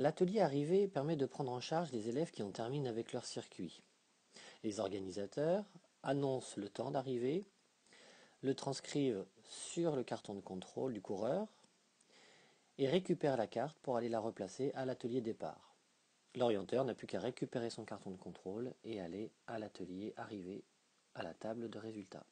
L'atelier arrivé permet de prendre en charge les élèves qui en terminent avec leur circuit. Les organisateurs annoncent le temps d'arrivée, le transcrivent sur le carton de contrôle du coureur et récupèrent la carte pour aller la replacer à l'atelier départ. L'orienteur n'a plus qu'à récupérer son carton de contrôle et aller à l'atelier arrivé à la table de résultats.